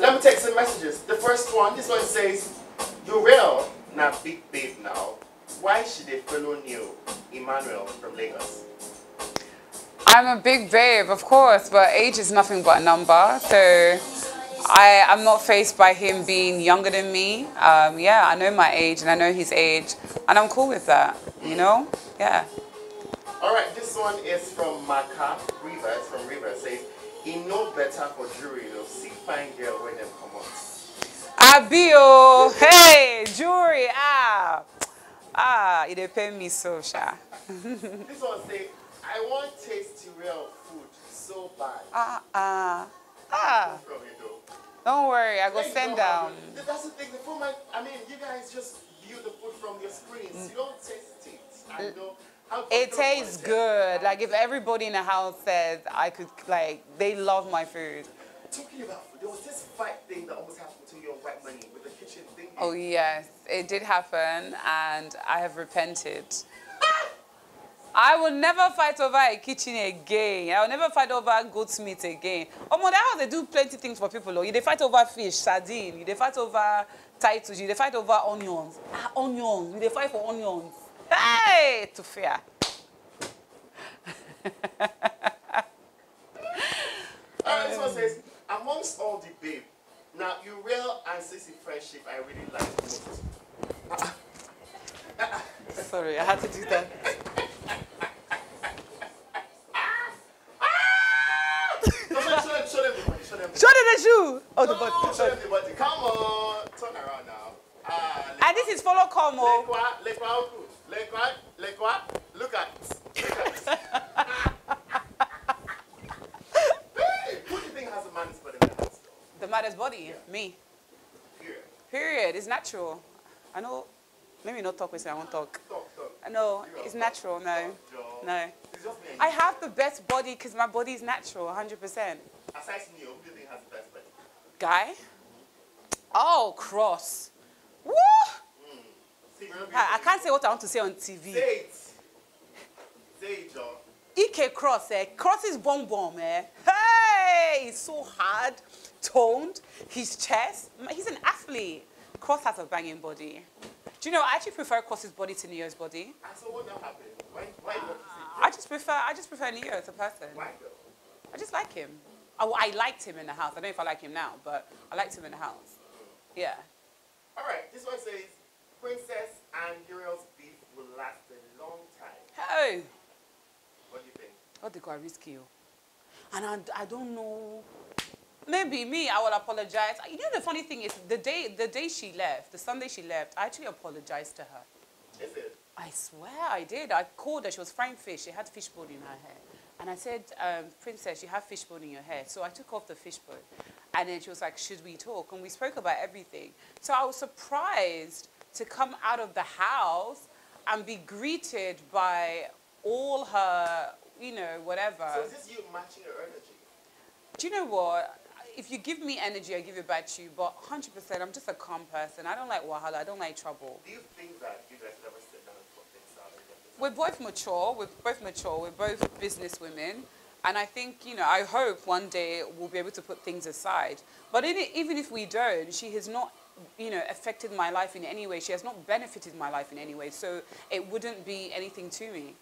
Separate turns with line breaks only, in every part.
Let me take some messages. The first one, this one says, Uriel, not big babe now. Why should they follow Neil Emmanuel from Lagos?
I'm a big babe, of course, but age is nothing but a number. So I, I'm not faced by him being younger than me. Um, yeah, I know my age and I know his age, and I'm cool with that, you know? Yeah.
All right, this one is from Maka Rivers from Rivers. Says, he know better for jury, you know, see fine girl when them come out.
Abio, hey, jury, ah. Ah, it depend me so, sha.
this one say, I want taste real food so bad.
Ah, ah, ah.
From you though.
Don't worry, I go send down.
I- That's the thing. The food might, I mean, you guys just view the food from your screens. You don't taste it. I know how
It tastes good. Like if everybody in the house says I could, like they love my food.
Talking about food, there was this fight thing that almost happened between you and Whitemoney with the kitchen thing.
Oh yes, it did happen, and I have repented. I will never fight over a kitchen again. I will never fight over goat's meat again. Oh, my house they do plenty things for people. Oh, they fight over fish, sardine. They fight over titles. They fight over onions. Ah, onions. They fight for onions. Hey, to fear.
This one says, amongst all the babe, now Uriel and CeeC friendship I really like most.
Sorry, I had to do that.
Show them, show them, show them the body, show them the
Show them the shoe. Oh, the body.
show them the body. Come on, turn around now. Ah,
And this is follow Como.
Lekwa, lekwa, lekwa, lekwa. Look at, look at. hey, who do you think has a man's body in the house?
The maddest body, me.
Period.
Period. It's natural. I know. Let me not talk with you. I won't talk.
Talk, talk.
I know. It's natural. No.
Talk,
No.
It's just me and
I have the best body because my body is natural, 100%.
Aside from you, who do you think has the best body?
Guy? Mm-hmm. Oh, cross. Woo! I, I can't say what I want to say on
Say
TV.
it. Say it, Joe.
Ike Cross, eh? Cross is bomb bomb, eh? Hey! He's so hard, toned. His chest. He's an athlete. Cross has a banging body. Do you know, I actually prefer Cross's body to Neo's body.
And so what now happened? Why, why you want to say
I just prefer, I just prefer Neo as a person.
Why though?
I just like him. Oh, I liked him in the house. I don't know if I like him now, but I liked him in the house. Yeah.
All right, this one says, Princess and Uriel's beef will last a long time.
Hey,
What do you think?
what they got risky, and I, I don't know. Maybe me, I will apologize. You know, the funny thing is, the day the day she left, the Sunday she left, I actually apologized to her.
Is it?
I swear I did. I called her. She was frying fish. She had fish bone in her hair. And I said, um, Princess, you have fish bone in your hair. So I took off the fish bone. And then she was like, should we talk? And we spoke about everything. So I was surprised to come out of the house and be greeted by all her, you know, whatever.
So is this you matching your energy?
Do you know what? If you give me energy, I give it back to you. But 100%, I'm just a calm person. I don't like wahala. I don't like trouble.
Do you think that you guys never sit down and talk things out and get this
We're both mature. We're both mature. We're both business women. And I think, you know, I hope one day we'll be able to put things aside. But in it, even if we don't, she has not, you know, affected my life in any way. She has not benefited my life in any way. So it wouldn't be anything to me.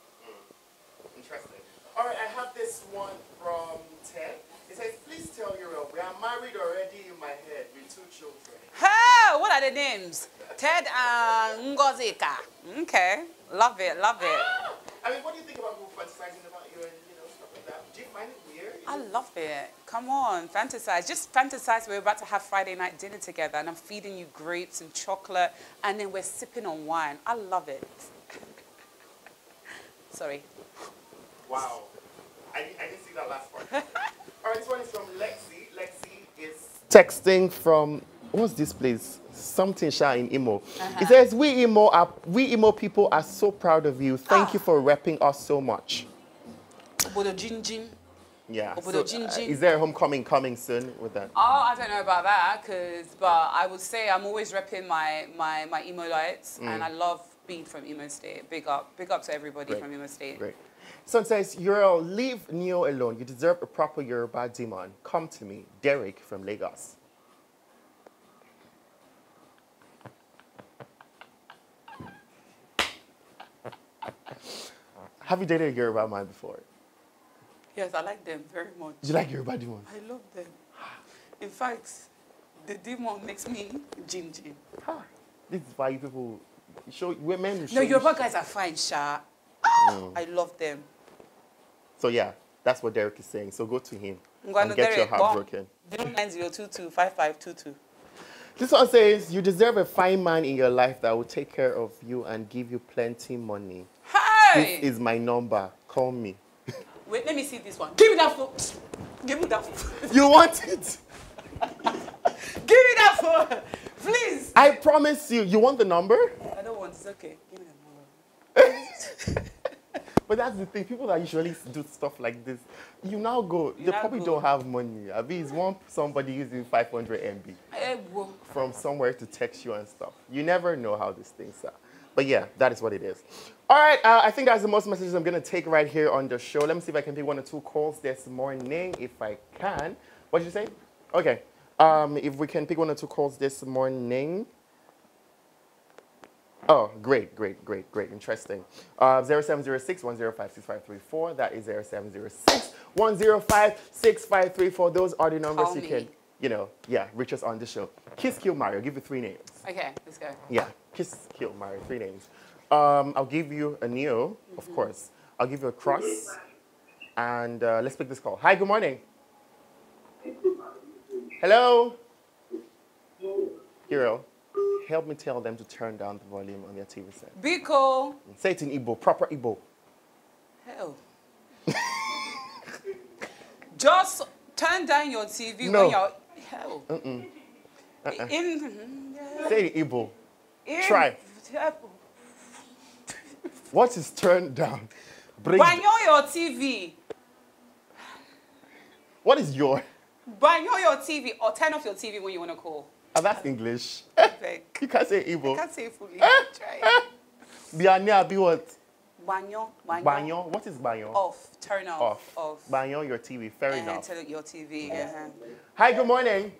Interesting. All right, I have this one from Ted. It says, please tell Uriel, we are married already in my head with two children.
Hey, what are the names? Ted and Ngozika. Okay. Love it, love it.
I mean, what do you think about people fantasizing about you and, you know, stuff like that? Do you find it weird? Is
I
it-
love it. Come on, fantasize. Just fantasize we're about to have Friday night dinner together and I'm feeding you grapes and chocolate and then we're sipping on wine. I love it. Sorry.
Wow. I, I didn't see that last part. All right, this one is from Lexi. Lexi is texting from what's this place? Something Sha in Imo. It uh-huh. says we Imo are we Imo people are so proud of you. Thank ah. you for repping us so much.
Obodo Jin Jin.
Yeah. So, uh, is there a homecoming coming soon with that?
Oh, I don't know about that, cause but I would say I'm always repping my my my Imo lights, mm. and I love being from Imo state. Big up, big up to everybody
Great.
from Imo state.
Great. So it says, Uriel, leave Neo alone. You deserve a proper Yoruba demon. Come to me, Derek from Lagos. Have you dated a Yoruba man before?
Yes, I like them very much.
Do you like Yoruba demons?
I love them. In fact, the demon makes me jin.
Ha. This is why you people show women.
No,
show you
Yoruba guys are fine, Sha.
Mm.
I love them.
So yeah, that's what Derek is saying. So go to him and get your
Derek,
heart
bon.
broken.
090225522.
This one says you deserve a fine man in your life that will take care of you and give you plenty money.
Hey!
This is my number. Call me.
Wait, let me see this one. Give me that phone. Give me that phone.
You want it?
Give me that phone. Please.
I promise you. You want the number?
I don't want. It's okay. Give me the number.
But that's the thing. People that usually do stuff like this, you now go.
You
they
now
probably
go.
don't have money. I mean, it's one somebody using 500 MB
Eh,
from somewhere to text you and stuff. You never know how these things are. But yeah, that is what it is. All right, uh, I think that's the most messages I'm gonna take right here on the show. Let me see if I can pick one or two calls this morning, if I can. What did you say? Okay. Um, if we can pick one or two calls this morning. Oh, great, great, great, great. Interesting. Uh, 0706 105 6534. That is 0706 105 6534. Those are the numbers
Call
you
me.
can, you know, yeah, reach us on the show. Kiss, kill, Mario. Give you three names.
Okay, let's go.
Yeah, kiss, kill, Mario. Three names. Um, I'll give you a Neo, of course. I'll give you a cross. And uh, let's pick this call. Hi, good morning. Hello? Hero, help me tell them to turn down the volume on their TV set.
Biko.
Say it in Igbo, proper Igbo.
Hell. Just turn down your TV
No.
when you're hell. In,
Say it in Igbo.
in,
Try. What is turned down? Bring,
Banyo your TV.
what is your?
Banyo your TV or turn off your TV when you want to call.
Ah, that's English.
Beg.
you can't say Igbo.
I can't say it fully.
Eh?
Try.
Bianya be what?
Banyo. Banyo.
Banyo. What is banyo?
Off. Turn off.
Off.
Off.
Banyo your TV. Fair
Uh-huh,
enough.
Tell your TV. Uh-huh.
Hi, good morning.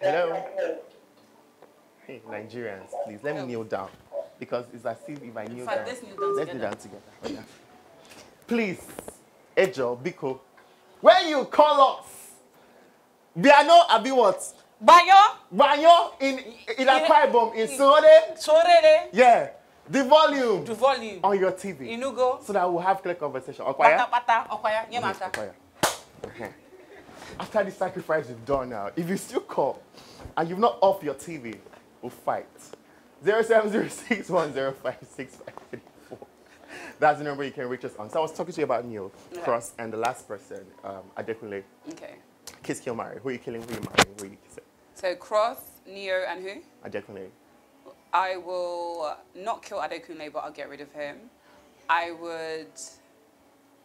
Hello. Hey, Nigerians, please let me kneel down because it's as if if I kneel
fact,
down.
let's kneel down
let's
together.
kneel down together. Oh, yeah. Please, Ejo, Biko, when you call us, Biano Abi what?
Banyo.
Banyo in in Akwa Ibom in Sore.
Sorere.
Yeah, the volume
The volume.
on your TV
Inugo.
so that we'll have clear conversation.
Pata
Okwaya?
pata. Okwaya. Nyemaka.
Okwaya. Uh-huh. After the sacrifice you've done now, if you still call and you've not off your TV, we'll fight. 0706105654. That's the number you can reach us on. So I was talking to you about Neo
Yeah.
Cross and the last person, um, Adekunle.
Okay.
Kiss, kill, marry. Who are you killing? Who are you marrying? Who are you kissing?
So Cross, Neo, and who?
Adekunle.
I will not kill Adekunle, but I'll get rid of him. I would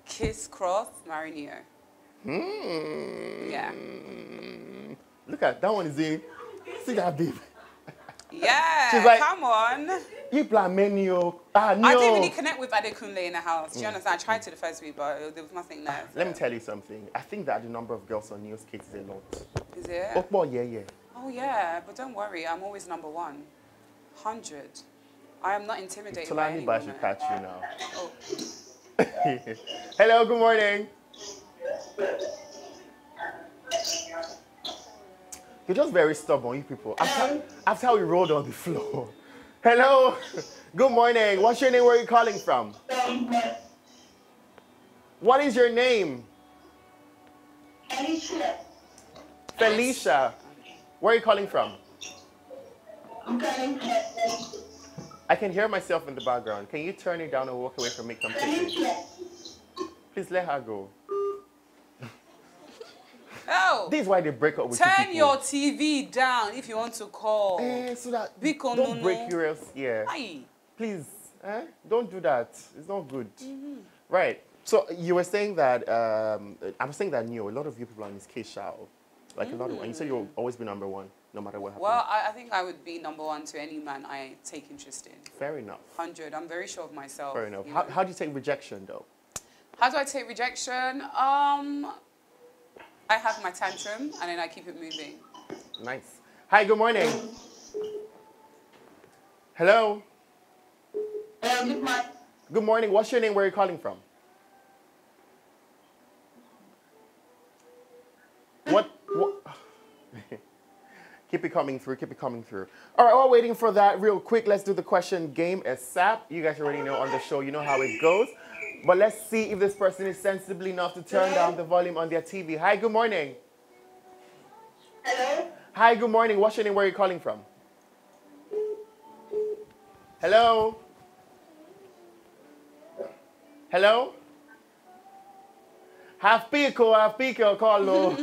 kiss Cross, marry Neo.
Hmm.
Yeah.
Look at that one is in. See that babe.
Yeah.
She's like-
come on.
You plan menu. Ah, no.
I didn't really connect with Adekunle in the house. Do you understand? I tried to the first week, but there was nothing there.
Let me tell you something. I think that the number of girls on news kits is a lot.
Is it?
Oh, boy, yeah, yeah.
Oh yeah, but don't worry, I'm always number one. Hundred. I am not intimidated by
Tolani
any
Ba
woman.
should catch you now.
Oh,
Hello, good morning. You're just very stubborn, you people. After, after we rolled on the floor. Hello, good morning. What's your name? Where are you calling from? What is your name? Felicia. Felicia. Where are you calling from? I can hear myself in the background. Can you turn it down and walk away from me completely? Please let her go.
Oh.
This is why they break up with
Turn
people.
your TV down if you want to call.
Eh, so that
Biko
don't break your else. Yeah,
Aye.
please, eh? don't do that. It's not good.
Mm-hmm.
Right. So you were saying that um, I was saying that Neo, a lot of you people are on this case shall, like a lot of, and you said you'll always be number one, no matter what happens.
Well, I, I think I would be number one to any man I take interest in.
Fair enough.
Hundred. I'm very sure of myself.
Fair enough. How, how do you take rejection though?
How do I take rejection? Um, I have my tantrum and then I keep it moving.
Nice. Hi. Good morning. Hello. Good morning. What's your name? Where are you calling from? What? what? keep it coming through. Keep it coming through. All right, while waiting for that, real quick, let's do the question game ASAP. You guys already know on the show, you know how it goes. But let's see if this person is sensible enough to turn down the volume on their TV. Hi, good morning.
Hello?
Hi, good morning. What's your name? Where are you calling from? Hello? Hello? Half pico, half pico, Carlo.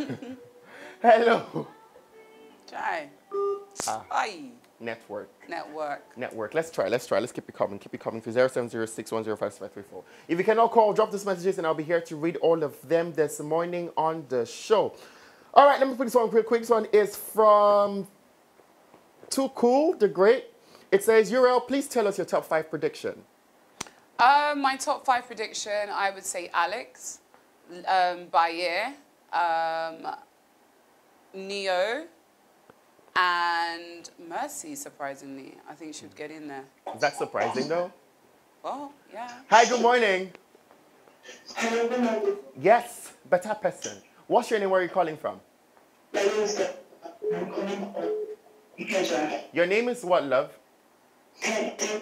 Hello.
Try.
Ah. Network.
Network.
Network. Let's try. Let's try. Let's keep it coming. Keep it coming through 0706105534. If you cannot call, drop these messages and I'll be here to read all of them this morning on the show. All right, let me put this one real quick. This one is from Too Cool, the Great. It says, Uriel, please tell us your top five prediction.
Um, my top five prediction, I would say Alex, um, Baye, um, Neo, and Mercy, surprisingly. I think should get in there.
Is that surprising though?
Well, yeah.
Hi, good morning.
Hello, good morning.
Yes, better person. What's your name? Where are you calling from?
My name is Steph. I'm calling from Ikeja.
Your name is what, love?
Ten, ten,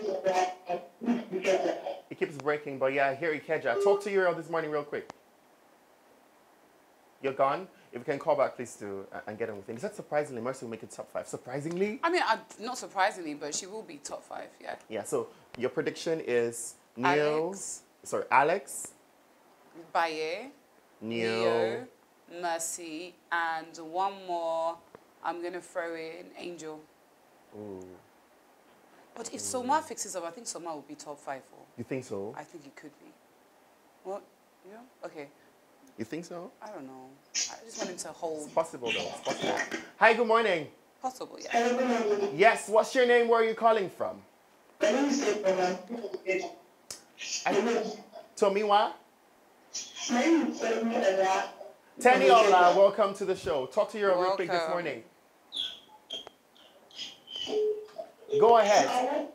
Ikeja.
It keeps breaking, but yeah, here Ikeja. Talk to Uriel this morning real quick. You're gone? If you can call back, please do, uh, and get on with. Is that surprisingly? Mercy will make it top five. Surprisingly?
I mean, I, not surprisingly, but she will be top five, yeah.
Yeah, so your prediction is Neo,
Alex.
sorry, Alex,
Baye,
Neo,
Neo, Mercy, and one more, I'm going to throw in Angel.
Ooh.
But if Soma fixes up, I think Soma will be top five for.
You think so?
I think it could be. What? Yeah? Okay.
You think so?
I don't know. I just want him to hold.
It's possible though. It's possible. Hi, good morning.
Possible, yeah.
Hello, good morning.
Yes, what's your name? Where are you calling from?
My name is Steph. I'm from Ikeja. My name-
Tomiwa?
my name is Steph. Ikeja.
Welcome to the show. Talk to you real quick this morning. Go ahead.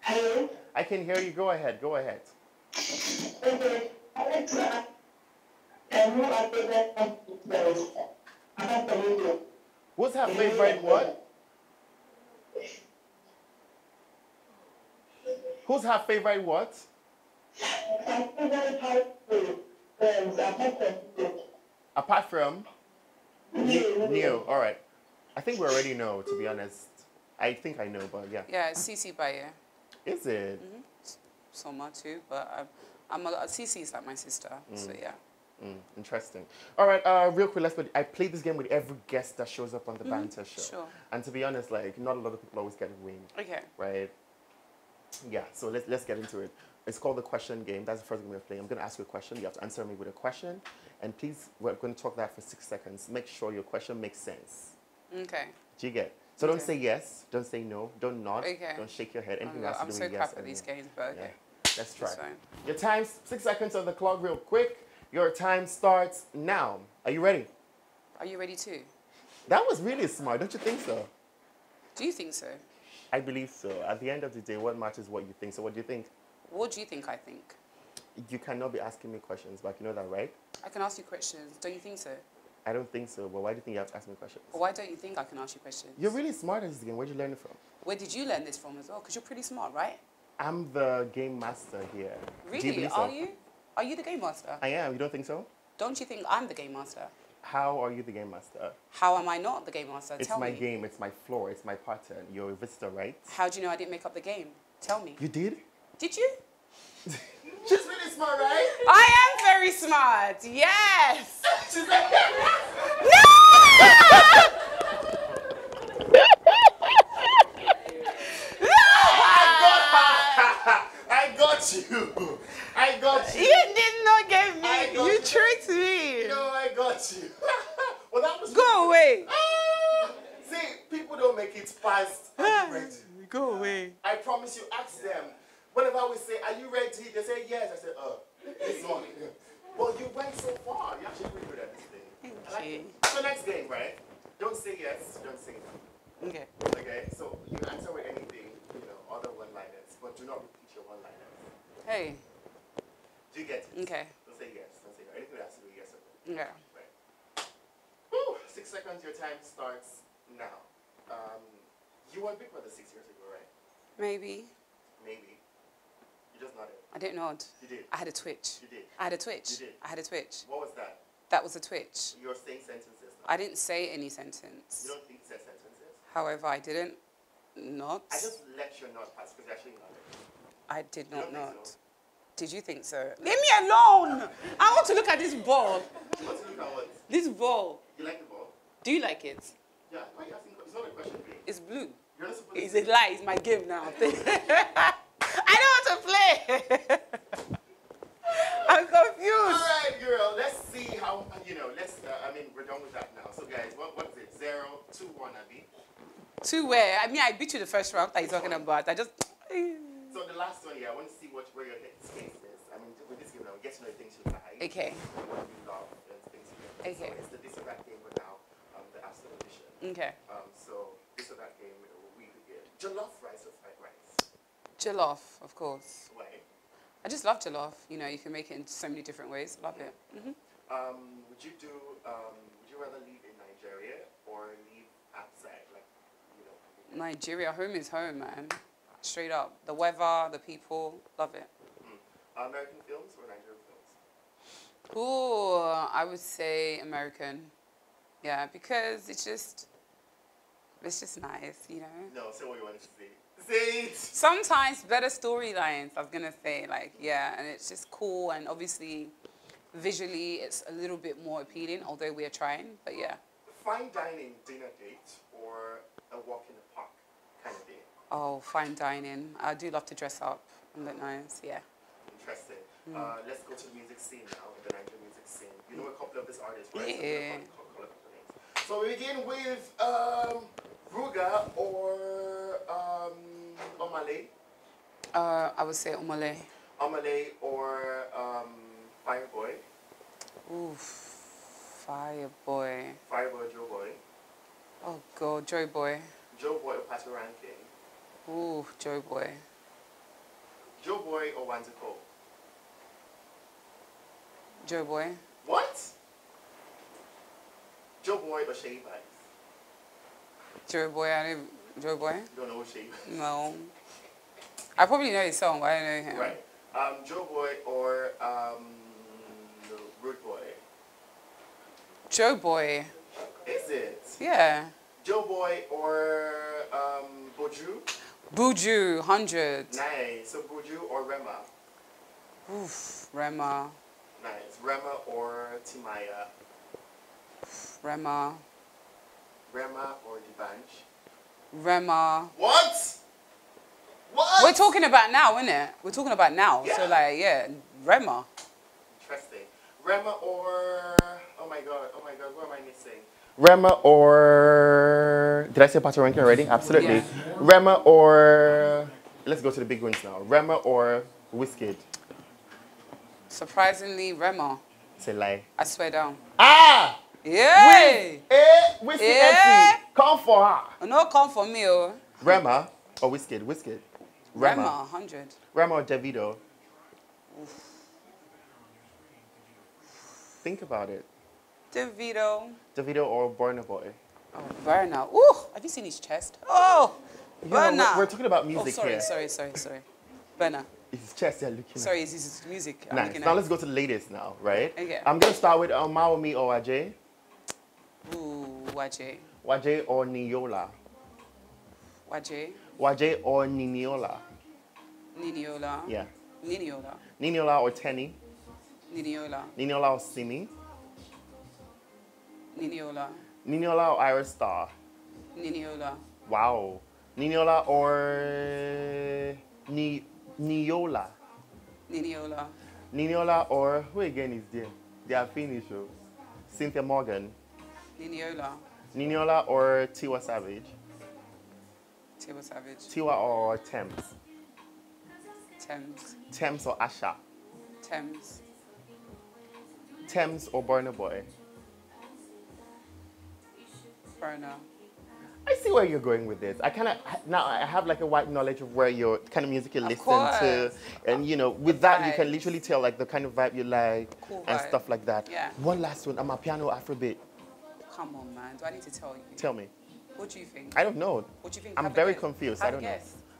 Hello?
I can hear you. Go ahead. Go ahead.
Okay. Alexa. Can you update that on the about the video?
Who's her favorite what? Who's her favorite what?
My favorite part is friends. Apart from. New.
Neo. All right. I think we already know, to be honest. I think I know, but yeah.
Yeah, it's CeeC Bayer.
Is it? Mm-hmm.
Soma too, but I'm, I'm a, CeeC is like my sister, so yeah.
Mm, interesting. All right, uh, real quick, let's. Put, I play this game with every guest that shows up on the Banta show.
sure.
And to be honest, like not a lot of people always get a win,
Okay.
right? Yeah. So let's let's get into it. It's called the question game. That's the first game we're playing. I'm going to ask you a question. You have to answer me with a question, and please, we're going to talk that for six seconds. Make sure your question makes sense.
Okay.
Do you get? So don't say yes. Don't say no. Don't nod.
Okay.
Don't shake your head. Anything has
I'm
do
so
yes
crap at these
no.
games, but okay.
Yeah. Let's try. Your time's six seconds on the clock, real quick. Your time starts now. Are you ready?
Are you ready too?
That was really smart, don't you think so?
Do you think so?
I believe so. At the end of the day, what matters is what you think. So, what do you think?
What do you think I think?
You cannot be asking me questions, but you know that, right?
I can ask you questions. Don't you think so?
I don't think so. But why do you think you have to ask me questions?
Why don't you think I can ask you questions?
You're really smart at this game. Where'd you learn it from?
Where did you learn this from as well? Because you're pretty smart, right?
I'm the game master here. You
Really?
believe
Are you? Are you the game master?
I am. You don't think so?
Don't you think I'm the game master?
How are you the game master?
How am I not the game master?
It's
Tell
my
me.
game. It's my floor. It's my pattern. You're a visitor, right?
How do you know I didn't make up the game? Tell me.
You did?
Did you?
She's really smart, right?
I am very smart. Yes.
She's spiced. Are you ready?
Go away.
I promise you, ask them. Whenever we say, Are you ready? They say, Yes. I say, Uh, it's on." well, you went so far. You actually pretty good at this thing. You. So, next game, right? Don't say yes, don't say no.
Okay.
Okay, so you answer with anything, you know, other one liners, but do not repeat your one liners.
Hey.
Do you get it?
Okay.
Don't say yes, don't say no. Anything that has to be yes or no.
Yeah.
Right. Woo! Six seconds, your time starts now. Um, you were Big Brother six years ago, right?
Maybe.
Maybe. You just nodded.
I didn't nod.
You did.
I had a twitch.
You did.
I had a twitch.
You did.
I had a twitch.
What was that?
That was a twitch.
You're saying sentences now.
I didn't say any sentence.
You don't think you said sentences?
However, I didn't not.
I just let your nod pass because actually nodded.
I did
You
not
so?
Did you think so? Leave me alone! I want to look at this ball.
You want to look at what?
This ball.
You like the ball?
Do you like it?
Yeah. Why are you asking? It's not a question. Babe.
It's blue.
You're not supposed
It's a lie. It's my game now. I don't want to play. I'm confused.
All right, girl. Let's see how you know. Let's. Uh, I mean, we're done with that now. So, guys, what what is it? Zero, two, one, Abby.
Two where? I mean, I beat you the first round that you're talking about. I just.
So the last one, yeah, I want to see what where your head space is. I mean, with this game now, we get to know things you like,
Okay.
what you love, and things you.
Okay.
So it's the game, but now um, the absolute edition.
Okay.
Um, so this or that game, we begin. Jollof rice or fried rice?
Jollof, of course.
Why?
I just love jollof. You know, you can make it in so many different ways. Love it. hmm
Um, would you do? Um, would you rather live in Nigeria or live outside, like you know?
Nigeria, home is home, man. Straight up. The weather, the people, love it.
Mm. American films or Nigerian films?
Ooh, I would say American. Yeah, because it's just, it's just nice, you know.
No, say what you wanted to say. Say it.
Sometimes better storylines, I was gonna say, like, yeah, and it's just cool and obviously visually it's a little bit more appealing, although we are trying, but yeah.
Fine dining dinner date or a walk in the park kind of day.
Oh, fine dining. I do love to dress up and look nice, yeah.
Interesting.
Hmm.
Uh, let's go to the music scene now, the Nigerian music scene. You know a couple of these artists, right? So
Yeah.
So we begin with um, Ruger or um, Omah Lay.
Uh, I would say Omah Lay.
Omale or um, Fireboy.
Oof, Fireboy.
Fireboy, Joe Boy.
Oh God, Joe Boy.
Joe Boy or Patoranking.
Ooh, Joe Boy.
Joe Boy or Wanzako.
Joe Boy.
Joe Boy or Shea Vibes.
Joe Boy, I don't, Joe Boy?
You don't know Shea
No. I probably know his song, but I don't know him.
Right. Um, Joe Boy or um, Rude Boy.
Joe Boy.
Is it?
Yeah.
Joe Boy or um, Boju?
Buju, 100.
Nice. So Buju or Rema?
Oof, Rema.
Nice. Rema or Timaya?
Rema.
Rema or D'banj?
Rema.
What? What?
We're talking about now, isn't it? We're talking about now. So, like, yeah, Rema.
Interesting. Rema or oh my god, oh my god, what am I missing? Rema or did I say Patoranking already? Absolutely.
Yeah.
Rema or let's go to the big ones now. Rema or Wizkid?
Surprisingly, Rema.
It's a lie.
I swear down.
Ah!
Yay!
Eh, Wizkid
Yeah.
MC, come for her.
No come for me, oh.
Rema or Wizkid? Wizkid.
Rema,
Rema.
100.
Rema or Davido? Think about it.
DeVito.
Davido or Burna Boy?
Oh, Burna. Ooh, have you seen his chest? Oh,
Yeah,
Burna.
we're, we're talking about
oh,
music
sorry,
here.
sorry, sorry, sorry.
It's his chest you're looking at.
Sorry, it's his music. I'm
Nice. Now
at.
let's go to the latest now, right?
Okay.
I'm gonna start with Maomi or Waje.
Ooh, Waje.
Waje or Niola.
Waje.
Waje or Niniola.
Niniola.
Yeah.
Niniola.
Niniola or Teni.
Niniola.
Niniola or Simi.
Niniola.
Niniola or Iris Star.
Niniola.
Wow. Niniola or Ni Niola.
Niniola.
Niniola or who again is there? They are finished. oh. Cynthia Morgan.
Niniola.
Niniola or Tiwa Savage.
Tiwa Savage.
Tiwa or Tems.
Tems.
Tems or Asa.
Tems.
Tems or Burna Boy.
Burna.
I see where you're going with this. I kind of now I have like a wide knowledge of where your kind of music you
Of
listen to, and you know, with that you can literally tell like the kind of vibe you like
Cool
and
vibe.
stuff like that.
Yeah.
One last one. Amapiano Afrobeat.
Come on, man. Do I need to tell you?
Tell me.
What do you think?
I don't know.
What do you think?
I'm
Have
very confused.
Have
I don't know.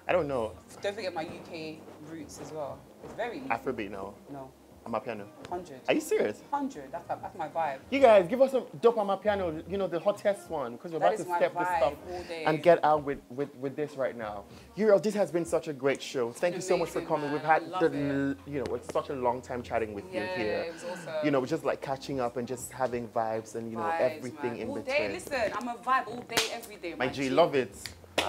I don't know.
Don't forget my UK roots as well. It's very.
Afrobeat now.
no,
Amapiano.
100.
Are you serious?
100. That's, my- that's my vibe.
You guys, give us some dope on my piano, you know, the hottest one, because we're
That
about to step this stuff and get out with, with, with this right now. Uriel, this has been such a great show. Thank you so much for coming.
man.
We've had, the,
it.
you know, it's such a long time chatting with
Yeah,
you here.
it was awesome.
You know, just like catching up and just having vibes and, you know,
Vibes,
everything
man.
in
all
between.
Day, listen, I'm a vibe all day, every day.
My G,
G.
love it.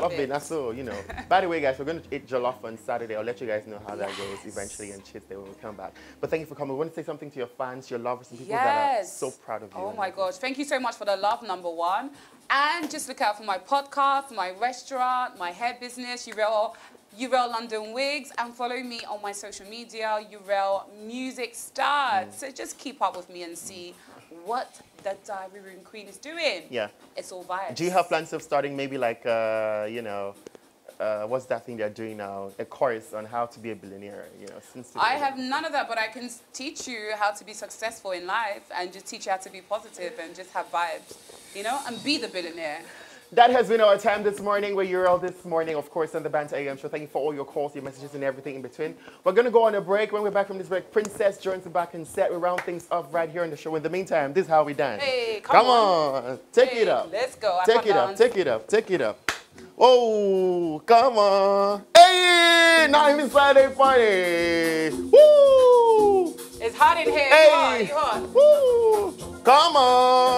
Love, it. That's all, you know. By the way, guys, we're going to eat jollof on Saturday. I'll let you guys know how that goes eventually and Tuesday when we come back. But thank you for coming. We want to say something to your fans, your lovers, and people that are so proud of you.
Oh my gosh. Thank you so much for the love, number one. And just look out for my podcast, my restaurant, my hair business, Urel, Urel London Wigs, and follow me on my social media, Urel Music Stars.
Mm.
So just keep up with me and see what the Diary Room Queen is doing.
Yeah.
It's all vibes.
Do you have plans of starting maybe like, uh, you know, uh, what's that thing they're doing now? A course on how to be a billionaire, you know, since
I have none of that, but I can teach you how to be successful in life and just teach you how to be positive and just have vibes, you know, and be the billionaire.
That has been our time this morning. Where you're all this morning, of course, on the Banta AM show. Thank you for all your calls, your messages, and everything in between. We're going to go on a break. When we're back from this break, Princess joins us back and set. We round things up right here on the show. In the meantime, this is how we dance.
Hey, come
on. Take
Hey,
it up.
let's go. I
Take it up. Take it up. Take it up. Oh, come on. Hey, not even Saturday funny. Woo!
It's hot in here.
Hey.
You hot? You hot?
Woo! Come on.